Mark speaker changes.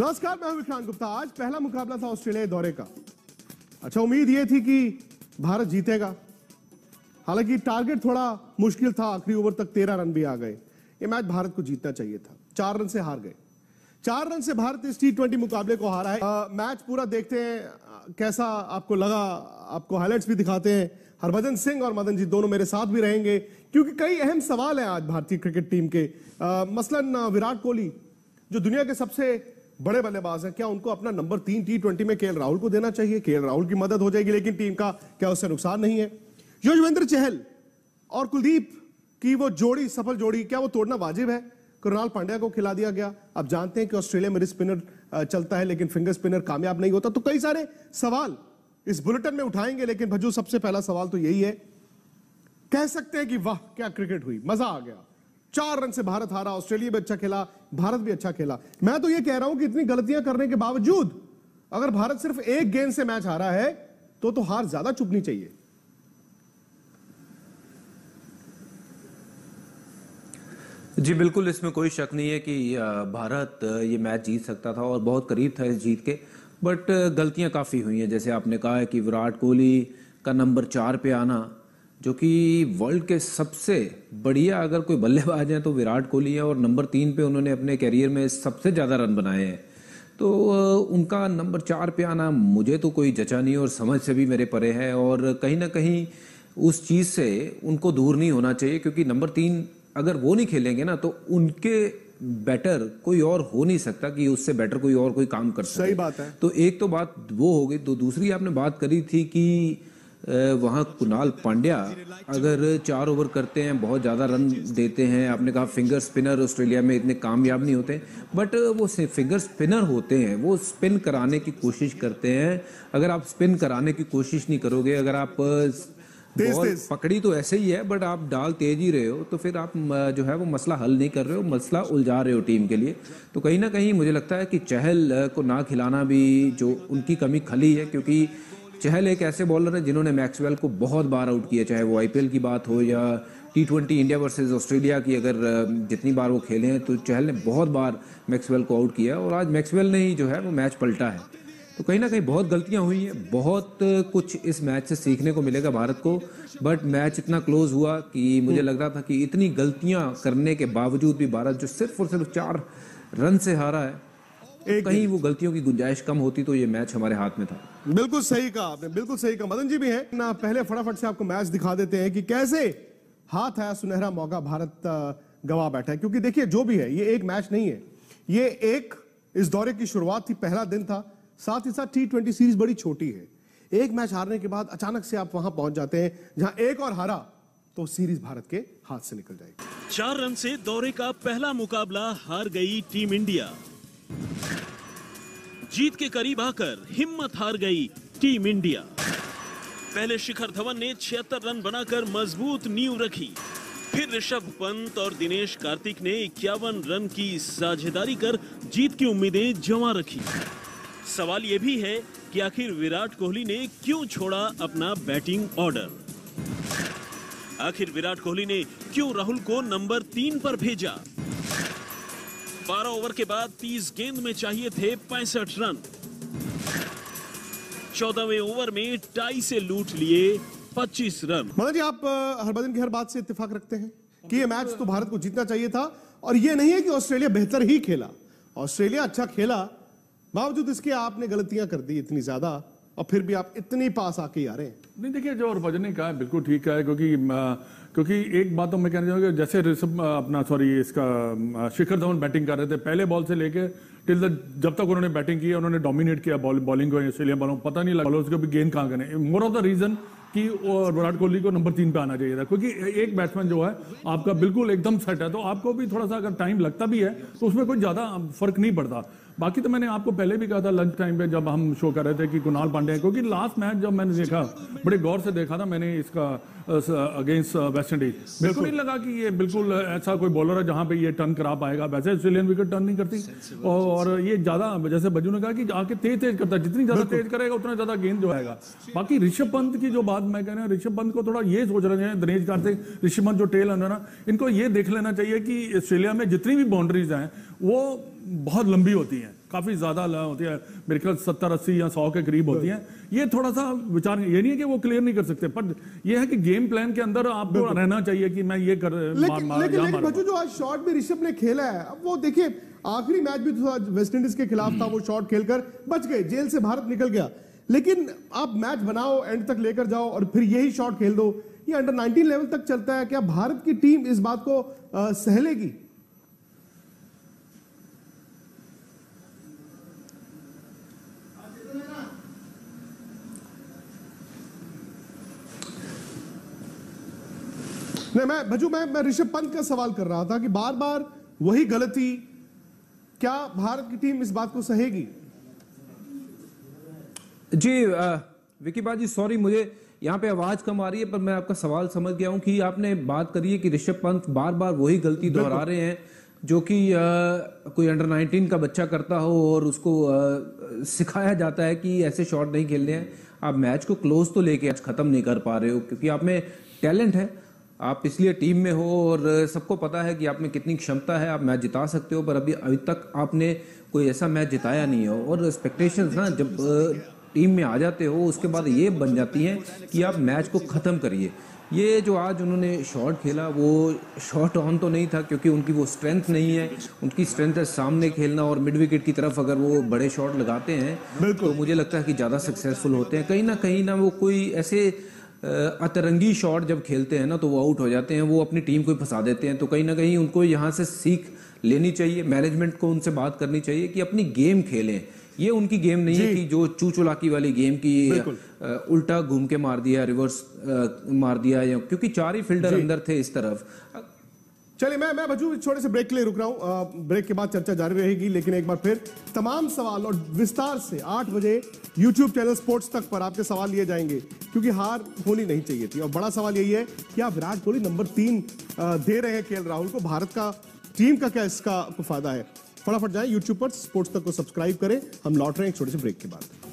Speaker 1: नमस्कार मैं हूँ विक्रांत गुप्ता। आज पहला मुकाबला था ऑस्ट्रेलिया दौरे का। अच्छा उम्मीद ये थी कि भारत जीतेगा। हालाँकि टारगेट थोड़ा मुश्किल था आखिरी ओवर तक तेरह रन भी आ गए। ये मैच भारत को जीतना चाहिए था। चार रन से हार गए। चार रन से भारत इस टी ट्वेंटी मुकाबले को हारा है। आ, मैच पूरा देखते हैं कैसा आपको लगा। आपको हाइलाइट्स भी दिखाते हैं। हरभजन सिंह और मदन जी दोनों मेरे साथ भी रहेंगे क्योंकि कई अहम सवाल हैं आज भारतीय क्रिकेट टीम के। आ, मसलन विराट कोहली जो दुनिया के सबसे बड़े बल्लेबाज हैं। क्या उनको अपना नंबर तीन टी ट्वेंटी में के राहुल को देना चाहिए? के राहुल की मदद हो जाएगी, लेकिन टीम का क्या उससे नुकसान नहीं है? युजवेंद्र चहल और कुलदीप की वो जोड़ी, सफल जोड़ी, क्या वो तोड़ना वाजिब है? कृणाल पांड्या को खिला दिया गया। अब जानते हैं कि ऑस्ट्रेलिया में स्पिनर चलता है, लेकिन फिंगर स्पिनर कामयाब नहीं होता। तो कई सारे सवाल इस बुलेटिन में उठाएँगे, लेकिन भजू, सबसे पहला सवाल तो यही है। कह सकते हैं कि वाह, क्या क्रिकेट हुई। मज़ा आ गया। चार रन से भारत हारा, ऑस्ट्रेलिया भी अच्छा खेला, भारत भी अच्छा खेला। मैं तो ये कह रहा हूँ कि इतनी गलतियाँ करने के बावजूद, अगर भारत सिर्फ़ एक गेंद से मैच हारा है तो तो हार ज़्यादा चुपनी चाहिए।
Speaker 2: जी, बिल्कुल, इसमें कोई शक नहीं है कि भारत ये मैच जीत सकता था और बहुत करीब था इस जीत के, बट गलतियाँ काफ़ी हुई हैं। जैसे आपने कहा है कि विराट कोहली का नंबर चार पे आना जो कि वर्ल्ड के सबसे बढ़िया अगर कोई बल्लेबाज हैं तो विराट कोहली है और नंबर तीन पे उन्होंने अपने करियर में सबसे ज़्यादा रन बनाए हैं। तो उनका नंबर चार पे आना मुझे तो कोई जचा नहीं और समझ से भी मेरे परे है और कहीं ना कहीं उस चीज़ से उनको दूर नहीं होना चाहिए क्योंकि नंबर तीन अगर वो नहीं खेलेंगे ना तो उनके बेटर कोई और हो नहीं सकता कि उससे बेटर कोई और कोई काम कर सके।
Speaker 1: सही बात है।
Speaker 2: तो एक तो बात वो हो गई तो दूसरी आपने बात करी थी कि वहाँ कुणाल पांड्या अगर चार ओवर करते हैं बहुत ज़्यादा रन देते हैं। आपने कहा फिंगर स्पिनर ऑस्ट्रेलिया में इतने कामयाब नहीं होते बट वो फिंगर स्पिनर होते हैं वो स्पिन कराने की कोशिश करते हैं। अगर आप स्पिन कराने की कोशिश नहीं करोगे अगर आप
Speaker 1: तेज
Speaker 2: बॉल
Speaker 1: तेज।
Speaker 2: पकड़ी तो ऐसे ही है बट आप डाल तेज ही रहे हो तो फिर आप जो है वो मसला हल नहीं कर रहे हो मसला उलझा रहे हो टीम के लिए। तो कहीं ना कहीं मुझे लगता है कि चहल को ना खिलाना भी जो उनकी कमी खली है क्योंकि चहल एक ऐसे बॉलर है जिन्होंने मैक्सवेल को बहुत बार आउट किया, चाहे वो आईपीएल की बात हो या T twenty India versus Australia की अगर जितनी बार वो खेले हैं तो चहल ने बहुत बार मैक्सवेल को आउट किया और आज मैक्सवेल ने ही जो है वो मैच पलटा है। तो कहीं ना कहीं बहुत गलतियाँ हुई हैं, बहुत कुछ इस मैच से सीखने को मिलेगा भारत को बट मैच इतना क्लोज हुआ कि मुझे लग रहा था कि इतनी गलतियाँ करने के बावजूद भी भारत जो सिर्फ़ और सिर्फ़ चार रन से हारा है
Speaker 1: एक
Speaker 2: कहीं वो गलतियों की गुंजाइश कम होती तो ये मैच हमारे हाथ में था।
Speaker 1: बिल्कुल सही कहा आपने बिल्कुल सही कहा। मदन जी भी हैं। ना पहले फटाफट से आपको मैच दिखा देते हैं कि कैसे हाथ आया सुनहरा मौका भारत गवा बैठा है। क्योंकि देखिए जो भी है ये एक मैच नहीं है। ये एक इस दौरे की शुरुआत थी पहला दिन था। साथ ही साथ टी ट्वेंटी सीरीज़ बड़ी छोटी है। एक मैच हारने के बाद अचानक से आप वहाँ पहुँच जाते हैं जहाँ एक और हारा तो सीरीज़ भारत के हाथ से निकल जाएगी।
Speaker 3: चार रन से दौरे का पहला मुकाबला हार गई टीम इंडिया। जीत के करीब आकर हिम्मत हार गई टीम इंडिया। पहले शिखर धवन ने छिहत्तर रन बनाकर मज़बूत नींव रखी। फिर ऋषभ पंत और दिनेश कार्तिक ने इक्यावन रन की साझेदारी कर जीत की उम्मीदें जमा रखी। सवाल यह भी है कि आखिर विराट कोहली ने क्यों छोड़ा अपना बैटिंग ऑर्डर? आखिर विराट कोहली ने क्यों राहुल को नंबर तीन पर भेजा? 12 ओवर के बाद 30 गेंद में चाहिए थे पैंसठ रन। चौदहवें ओवर में टाई से लूट लिए 25 रन।
Speaker 1: मदन जी, आप हरभजन की हर बात से इत्तेफाक रखते हैं कि ये मैच तो भारत को जीतना चाहिए था और ये नहीं है कि ऑस्ट्रेलिया बेहतर ही खेला। ऑस्ट्रेलिया अच्छा खेला, बावजूद इसके आपने गलतियाँ कर दी इतनी ज़्यादा। और फिर भी आप इतनी पास आके आ रहे हैं।
Speaker 4: नहीं, देखिए, जो हरभजन ने कहा बिल्कुल ठीक है, क्योंकि क्योंकि एक बात तो मैं कहना चाहूँगा जैसे ऋषभ अपना सॉरी इसका शिखर धवन बैटिंग कर रहे थे, पहले बॉल से लेके टिल द जब तक उन्होंने बैटिंग की उन्होंने डोमिनेट किया बॉल बॉलिंग को ऑस्ट्रेलिया बॉलों पता नहीं लगा बॉलर्स को भी गेंद कहाँ करें मोर ऑफ़ द रीजन कि विराट कोहली को नंबर तीन पे आना चाहिए था, क्योंकि एक बैट्समैन जो है, आपका बिल्कुल एकदम सेट है तो आपको भी थोड़ा सा अगर टाइम लगता भी है तो उसमें कोई ज़्यादा फ़र्क नहीं पड़ता। बाकी तो मैंने आपको पहले भी कहा था लंच टाइम पे जब हम शो कर रहे थे कि कुणाल पांड्या क्योंकि लास्ट मैच जब मैंने देखा बड़े गौर से देखा था मैंने इसका अगेंस्ट वेस्ट इंडीज बिल्कुल नहीं लगा कि ये बिल्कुल ऐसा कोई बॉलर है जहाँ पे ये टर्न करा पाएगा। वैसे ऑस्ट्रेलियन विकेट टर्न नहीं करती। और ये ज़्यादा जैसे बजू ने कहा कि आके तेज तेज करता है। जितनी ज़्यादा तेज करेगा उतना ज़्यादा गेंद जो आएगा। बाकी ऋषभ पंत की जो बात मैं कह रहा हूँ ऋषभ पंत को थोड़ा ये सोच रहे हैं दिनेश कार्तिक ऋषभ पंत जो टेल है ना इनको ये देख लेना चाहिए कि ऑस्ट्रेलिया में जितनी भी बाउंड्रीज हैं वो बहुत लंबी होती हैं काफ़ी ज़्यादा होती है मेरे ख्याल सत्तर अस्सी या सौ के करीब होती हैं। ये थोड़ा सा विचार ये नहीं है कि वो क्लियर नहीं कर सकते पर ये है कि गेम प्लान के अंदर आपको रहना चाहिए कि मैं ये कर
Speaker 1: लेकिन
Speaker 4: मार
Speaker 1: लेकिन लेकिन बच्चों जो आज शॉट भी ऋषभ ने खेला है अब वो देखिए आखिरी मैच भी तो वेस्ट इंडीज के खिलाफ था वो शॉट खेलकर बच गए जेल से भारत निकल गया। लेकिन आप मैच बनाओ एंड तक लेकर जाओ और फिर यही शॉट खेल दो। ये अंडर 19 लेवल तक चलता है क्या भारत की टीम इस बात को सहलेगी? नहीं मैं भजू मैं मैं ऋषभ पंत का सवाल कर रहा था कि बार बार वही गलती क्या भारत की टीम इस बात को सहेगी?
Speaker 2: जी विकी बाजी सॉरी मुझे यहाँ पे आवाज़ कम आ रही है पर मैं आपका सवाल समझ गया हूँ कि आपने बात करी है कि ऋषभ पंत बार बार वही गलती दोहरा रहे हैं जो कि कोई अंडर 19 का बच्चा करता हो और उसको अ, सिखाया जाता है कि ऐसे शॉट नहीं खेलने हैं। आप मैच को क्लोज तो लेके आज खत्म नहीं कर पा रहे हो क्योंकि आप में टैलेंट है। आप इसलिए टीम में हो और सबको पता है कि आप में कितनी क्षमता है आप मैच जिता सकते हो पर अभी अभी तक आपने कोई ऐसा मैच जिताया नहीं हो। और एक्सपेक्टेशंस ना जब टीम में आ जाते हो उसके बाद ये बन जाती हैं कि आप मैच को ख़त्म करिए। ये जो आज उन्होंने शॉट खेला वो शॉट ऑन तो नहीं था क्योंकि उनकी वो स्ट्रेंथ नहीं है। उनकी स्ट्रेंथ है सामने खेलना और मिड विकेट की तरफ़ अगर वो बड़े शॉट लगाते हैं तो मुझे लगता है कि ज़्यादा सक्सेसफुल होते हैं। कहीं ना कहीं ना वो कोई ऐसे अतरंगी शॉट जब खेलते हैं ना तो वो आउट हो जाते हैं वो अपनी टीम को फंसा देते हैं। तो कहीं ना कहीं उनको यहाँ से सीख लेनी चाहिए मैनेजमेंट को उनसे बात करनी चाहिए कि अपनी गेम खेलें। ये उनकी गेम नहीं है कि जो चू चुलाकी वाली गेम की आ, उल्टा घूम के मार दिया रिवर्स आ, मार दिया या क्योंकि चार ही फील्डर अंदर थे इस तरफ़।
Speaker 1: चलिए, मैं मैं बजू, छोटे से ब्रेक के लिए रुक रहा हूँ। ब्रेक के बाद चर्चा जारी रहेगी, लेकिन एक बार फिर तमाम सवाल और विस्तार से आठ बजे YouTube चैनल स्पोर्ट्स तक पर आपके सवाल लिए जाएँगे, क्योंकि हार होनी नहीं चाहिए थी। और बड़ा सवाल यही है कि आप विराट कोहली नंबर तीन दे रहे हैं के राहुल को। भारत का टीम का क्या इसका फ़ायदा है? फटाफट जाए यूट्यूब पर स्पोर्ट्स तक को सब्सक्राइब करें। हम लौट रहे हैं छोटे से ब्रेक के बाद।